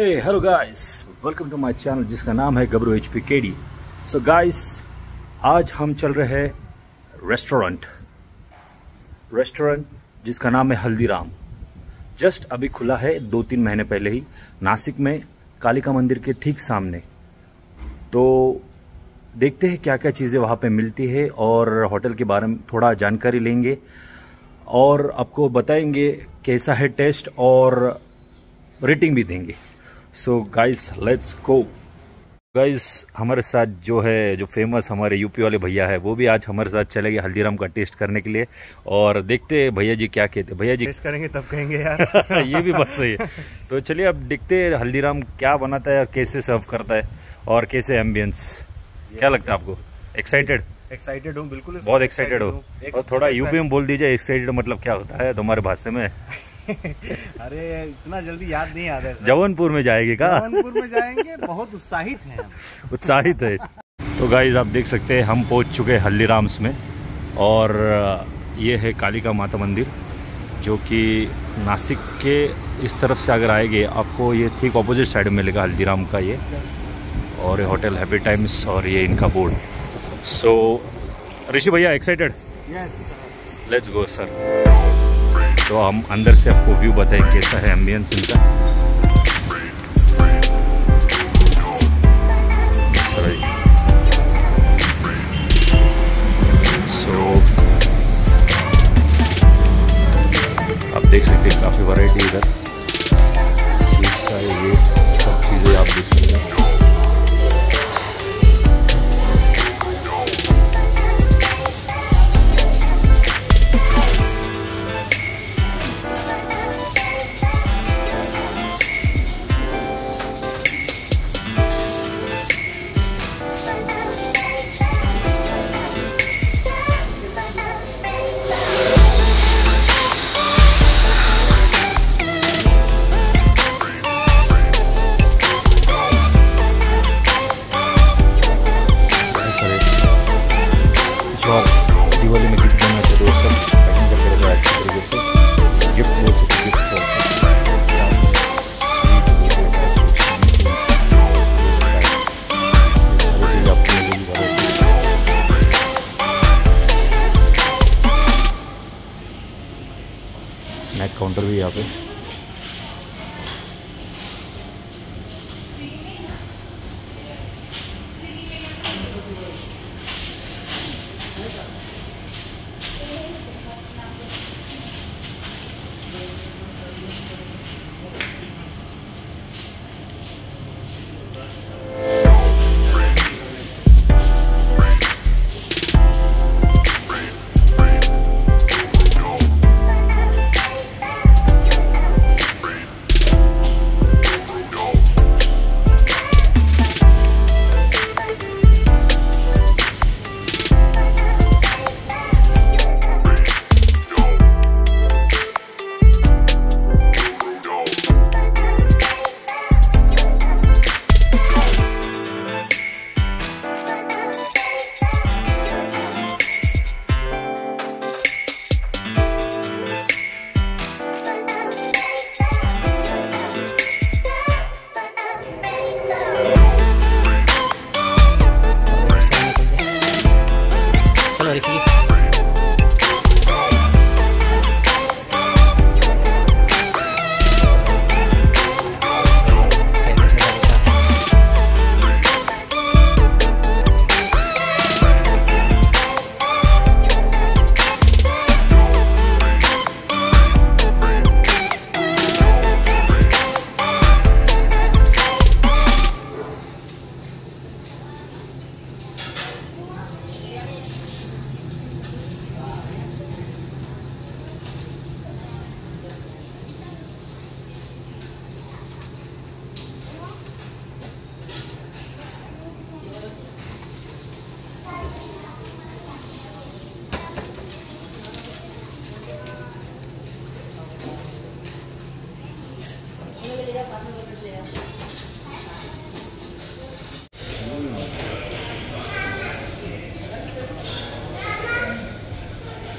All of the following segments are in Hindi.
Hello guys welcome to my channel जिसका नाम है Gabru H P KD so guys आज हम चल रहे हैं रेस्टोरेंट रेस्टोरेंट जिसका नाम है हल्दीराम. जस्ट अभी खुला है दो तीन महीने पहले ही, नासिक में कालिका मंदिर के ठीक सामने. तो देखते हैं क्या क्या चीज़ें वहाँ पे मिलती है और होटल के बारे में थोड़ा जानकारी लेंगे और आपको बताएँगे कैसा है टेस्ट और रेटिंग भी देंगे. So guys let's go guys हमारे साथ जो है जो फ़ेमस हमारे यूपी वाले भैया है वो भी आज हमारे साथ चले गए हल्दीराम का टेस्ट करने के लिए। और देखते हैं भैया जी क्या कहते भैया जी टेस्ट करेंगे तब कहेंगे यार। ये भी बात सही है। तो चलिए अब देखते हैं हल्दीराम क्या बनाता है और कैसे सर्व करता है और कैसे एम्बियंस क्या लगता है आपको? एक्साइटेड एक्साइटेड हूँ बिल्कुल बहुत एक्साइटेड हो। और थोड़ा यूपी में बोल दीजिए एक्साइटेड मतलब क्या होता है तुम्हारे भाषा में? अरे इतना जल्दी याद नहीं आता है जौनपुर में जाएगी का? जौनपुर में जाएँगे बहुत उत्साहित हैं उत्साहित है। तो गाइज़ आप देख सकते हैं हम पहुँच चुके हैं हल्दीराम्स में। और ये है कालिका माता मंदिर जो कि नासिक के इस तरफ़ से अगर आएँगे आपको ये ठीक अपोजिट साइड में मिलेगा हल्दीराम का ये। और ये होटल हैप्पी टाइम्स और ये इनका बोर्ड सो ऋषि भैया excited yes let's go sir तो हम अंदर से आपको व्यू बताएँ कैसा है एम्बियंस इनका। सो आप देख सकते हैं काफ़ी वैरायटी इधर। ये सब चीज़ें आप देख सकते हैं। काउंटर भी यहाँ पे।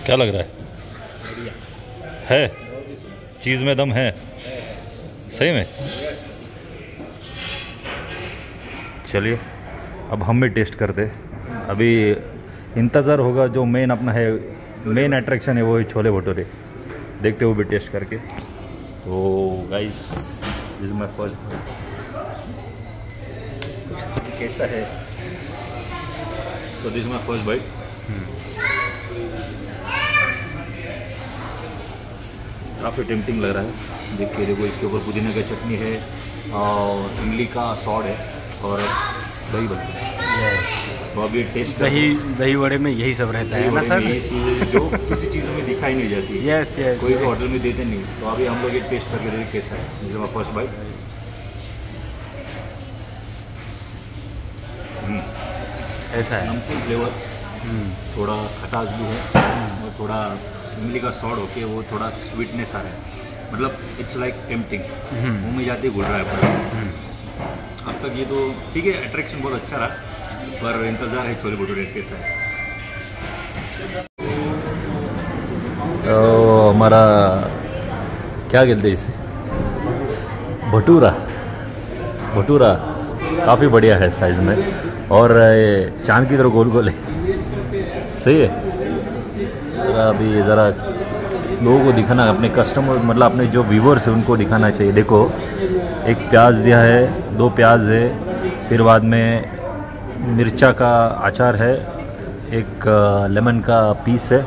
क्या लग रहा है? है? चीज़ में दम है? सही में? चलिए, अब हम भी टेस्ट करते। अभी इंतज़ार होगा जो मेन अपना है मेन अट्रैक्शन है वो है छोले भटूरे। देखते वो भी टेस्ट करके। तो guys this is my first कैसा है? So this my first bite काफ़ी टेम्पटिंग लग रहा है। देख के देखो, इसके ऊपर पुदीना का चटनी है और इमली का सॉड है और दही बल्ले अभी टेस्ट दही दही वड़े में यही सब रहता है ना सर में ये चीज़ जो किसी चीज़ में दिखाई नहीं जाती। यस यस कोई भी होटल में देते नहीं। तो अभी हम लोग ये टेस्ट करके देखिए कैसा है। माय फ़र्स्ट बाइट ऐसा है। नमकीन फ्लेवर थोड़ा खटास भी है। और थोड़ा इमली का सॉड होके वो थोड़ा स्वीटनेस आ रहा है। मतलब इट्स लाइक टेम्पटिंग मुँह में जाते घुल रहा है अब तक ये तो ठीक है अट्रैक्शन बहुत अच्छा रहा। पर इंतज़ार है छोले भटूरे कैसा है तो हमारा क्या कहते हैं इसे? भटूरा। भटूरा काफ़ी बढ़िया है साइज़ में। और ये चाँद की तरह गोल गोल है। सही है? ज़रा अभी ज़रा लोगों को दिखाना, अपने कस्टमर मतलब अपने जो व्यूवर्स हैं, उनको दिखाना चाहिए। देखो, एक प्याज दिया है, दो प्याज है, फिर बाद में मिर्चा का अचार है, एक लेमन का पीस है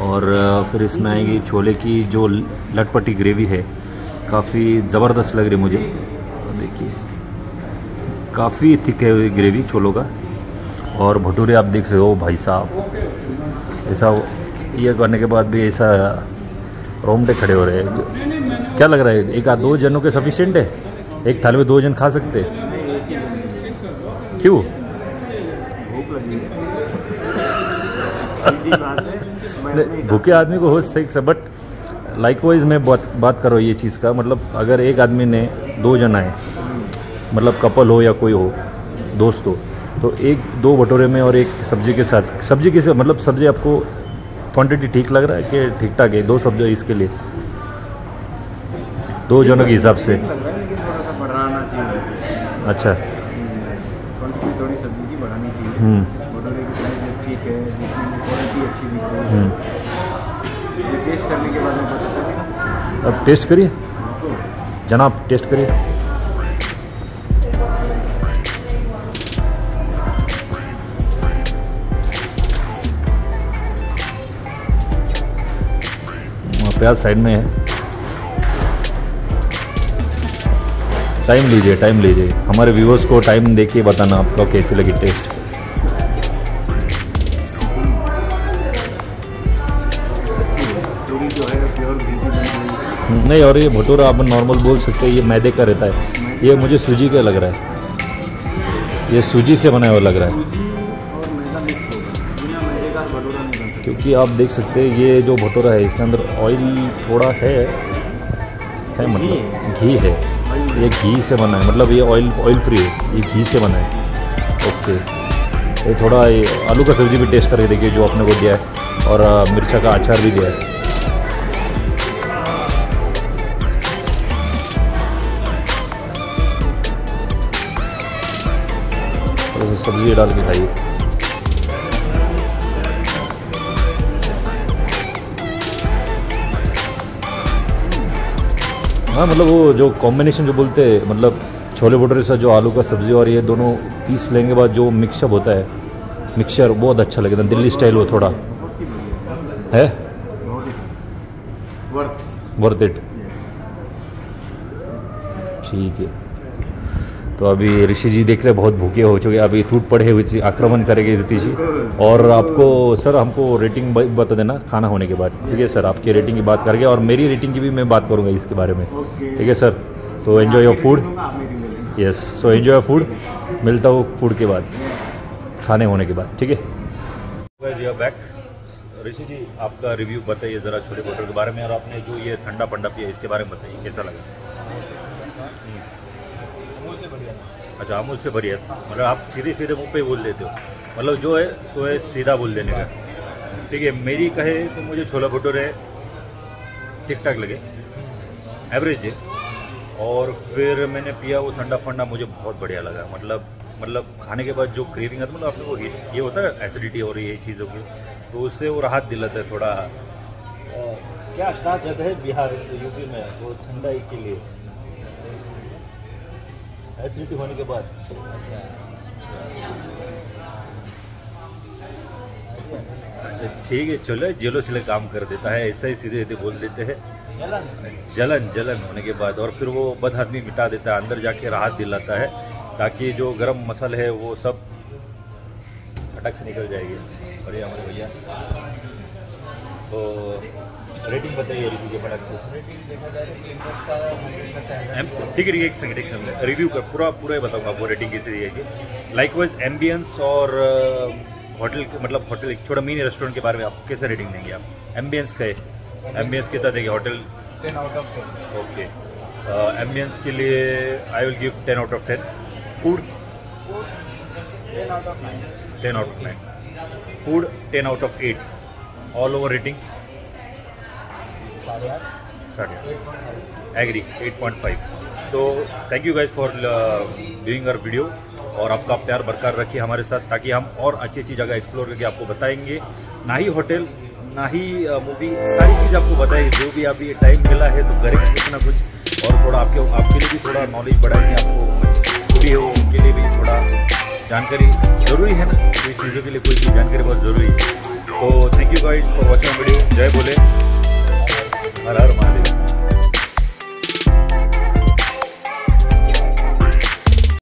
और फिर इसमें आएगी छोले की जो लटपटी ग्रेवी है। काफ़ी ज़बरदस्त लग रही मुझे। तो देखिए, काफ़ी थिक है ग्रेवी छोलों का। और भटूरे आप देख सकते हो भाई साहब। ऐसा ये करने के बाद भी ऐसा रोमटे खड़े हो रहे हैं। क्या लग रहा है, एक दो जनों के सफिशिएंट है? एक थाली में दो जन खा सकते क्यों? भूख लगी सीधी बात है। मैं नहीं, भूखे आदमी को हो सकता बट लाइकवाइज मैं बात बात कर रहा हूँ ये चीज़ का। मतलब अगर एक आदमी ने दो जन आए मतलब कपल हो या कोई हो दोस्त हो तो एक दो भटोरे में और एक सब्ज़ी के साथ सब्ज़ी के साथ मतलब सब्ज़ी आपको क्वांटिटी ठीक लग रहा है कि ठीक ठाक है? दो सब्ज़ी इसके लिए। दो जनों के हिसाब से लग रहा है लेकिन थोड़ा सा बढ़ाना चाहिए। अच्छा। हम्म। की साइज़ ठीक है दिखने में क्वालिटी अच्छी दिख रही है ये टेस्ट करने के बाद में पता चलेगा अब टेस्ट करिए। जनाब टेस्ट करिए। प्याज साइड में है। टाइम लीजिए टाइम लीजिए। हमारे व्यूवर्स को टाइम देखिए बताना आपको कैसी लगी टेस्ट। नहीं, और ये भटूरा आप नॉर्मल बोल सकते हैं, ये मैदे का रहता है। ये मुझे सूजी का लग रहा है। ये सूजी से बना हुआ लग रहा है। क्योंकि आप देख सकते हैं, ये जो भटूरा है, इसके अंदर ऑयल थोड़ा है है मतलब घी है। ये घी से बना है मतलब ये ऑयल ऑयल फ्री है, ये घी से बना है। ओके ये थोड़ा, ये आलू का सब्ज़ी भी टेस्ट करके देखिए, जो आपने को दिया है, और, मिर्चा का अचार भी दिया है। सब्ज़ी डाल के खाइए। हाँ मतलब वो जो कॉम्बिनेशन जो बोलते हैं मतलब छोले भटूरे से जो आलू का सब्ज़ी और ये दोनों पीस के बाद जो मिक्सअप होता है मिक्सचर बहुत अच्छा लगता है दिल्ली स्टाइल वो थोड़ा। ही? है ही वर्थ इट ठीक है। तो अभी ऋषि जी देख रहे बहुत भूखे हो चुके हैं। अभी टूट पड़े हुए आक्रमण करेंगे ऋषि जी। और आपको सर हमको रेटिंग बता देना खाना होने के बाद। ठीक है सर आपकी रेटिंग की बात करके और मेरी रेटिंग की भी मैं बात करूँगा इसके बारे में। ठीक है सर? तो enjoy your food yes so enjoy your food मिलता हूँ फ़ूड के बाद। खाने होने के बाद। ठीक है? बैक ऋषि जी आपका रिव्यू बताइए ज़रा छोले भटूरे के बारे में और आपने जो ये ठंडा पंडा पिया इसके बारे में बताइए कैसा लगा? अच्छा अमूल से बढ़िया मतलब आप सीधे सीधे मुँह पे बोल देते हो। मतलब जो है, सो है सीधा बोल देने का। ठीक है, मेरी कहे तो मुझे छोला भटूरे ठीक ठाक लगे। एवरेज है। और फिर मैंने पिया वो ठंडा फंडा, मुझे बहुत बढ़िया लगा। मतलब मतलब खाने के बाद जो क्रेविंग आता है मतलब अपने को ये- होता है एसिडिटी हो है ये चीज़ों की तो उससे वो राहत दिलाता है थोड़ा। क्या कहते हैं बिहार, यूपी में, वो ठंडाई के लिए? एसिडिटी होने के बाद। अच्छा ठीक है चलो जेलो से काम कर देता है ऐसा ही सीधे सीधे बोल देते हैं। जलन। जलन जलन होने के बाद और फिर वो बद आदमी मिटा देता है अंदर जाके राहत दिलाता है ताकि जो गरम मसल है वो सब फटक से निकल जाएगी। बढ़िया हमारे भैया। तो रेटिंग बताइए रिव्यू के है ठीक है एक सेकंड एक सेकंड रिव्यू का पूरा पूरा ही बताऊँगा आपको रेटिंग कैसे दी है लाइक वाइज एम्बियंस और होटल मतलब होटल एक छोटा मिनी रेस्टोरेंट के बारे में आप कैसे रेटिंग देंगे आप? एम्बियंस का एम्बियंस कितना देंगे hotel ten out of ten okay ambience के लिए I will give ten out of ten food ten out of nine food ten out of eight all over rating agree 8.5 so thank you guys for viewing our video और आपका प्यार बरकरार रखिए हमारे साथ ताकि हम और अच्छी अच्छी जगह एक्सप्लोर करके आपको बताएँगे। ना ही होटल ना ही मूवी सारी चीज़ आपको बताएँगे जो भी अभी टाइम मिला है तो करेंगे कुछ ना कुछ और थोड़ा आपके आपके लिए भी थोड़ा नॉलेज बढ़ाएँगे आपको। भी हो, उनके लिए भी थोड़ा जानकारी ज़रूरी है ना? कोई चीज़ों के लिए कोई चीज़ जानकारी बहुत ज़रूरी है। तो thank you guys for watching video जय बोले। Pararam, Maria.